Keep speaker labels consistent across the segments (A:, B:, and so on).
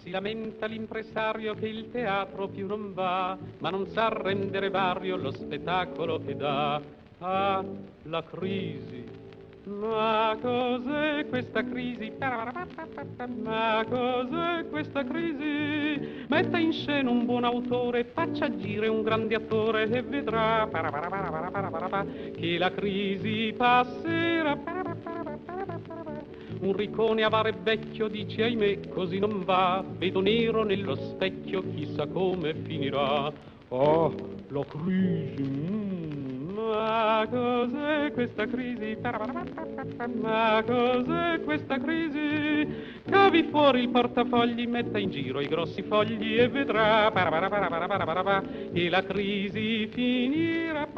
A: Si lamenta l'impresario che il teatro più non va, ma non sa rendere vario lo spettacolo che dà. Ah, la crisi. Ma cos'è questa crisi? Ma cos'è questa crisi? Metta in scena un buon autore, faccia agire un grande attore e vedrà che la crisi passerà. Un riccone avare vecchio dice ahimè così non va, vedo nero nello specchio chissà come finirà. Ah, la crisi. mm, Ma cos'è questa crisi? Ma cos'è questa crisi? Cavi fuori il portafogli, metta in giro i grossi fogli e vedrà che la crisi finirà.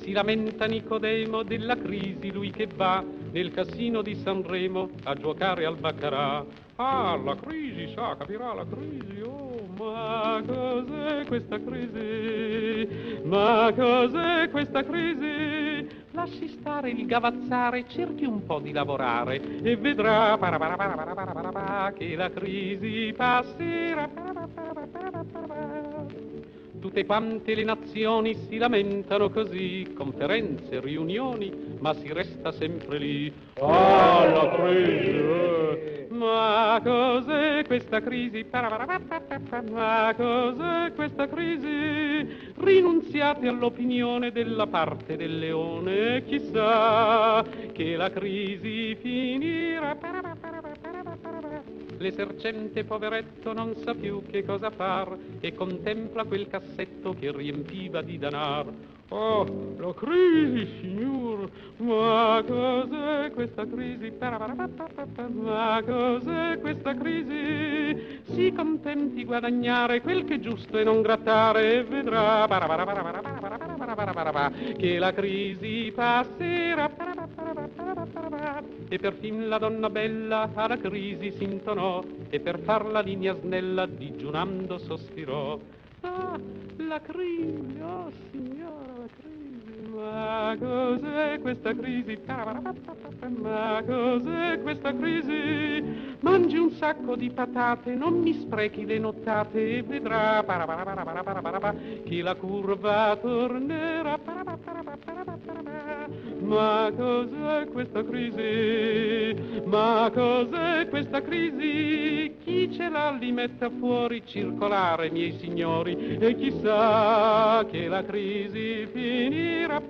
A: Si lamenta Nicodemo della crisi, lui che va nel casino di Sanremo a giocare al baccarà. Ah, la crisi, sa, capirà la crisi, oh, ma cos'è questa crisi? Ma cos'è questa crisi? Lasci stare il gavazzare, cerchi un po' di lavorare e vedrà che la crisi passerà. Tutte quante le nazioni si lamentano così, conferenze, riunioni, ma si resta sempre lì. Ah, la crisi! eh. Ma cos'è questa crisi? Ma cos'è questa crisi? Rinunziate all'opinione della parte del leone, chissà che la crisi finirà. L'esercente poveretto non sa più che cosa far e contempla quel cassetto che riempiva di danar. Oh, la crisi, signor! Ma cos'è questa crisi? Ma cos'è questa crisi? Si contenti guadagnare quel che è giusto e non grattare e vedrà che la crisi passerà. E perfin la donna bella alla crisi s'intonò e per far la linea snella digiunando sospirò. Ah, la crisi, oh signora, la crisi, ma cos'è questa crisi? Ma cos'è questa crisi? Mangi un sacco di patate, non mi sprechi le nottate e vedrà che la curva tornerà. Ma cos'è questa crisi? Ma cos'è questa crisi? Chi ce l'ha li metta fuori circolare, miei signori, e chissà che la crisi finirà.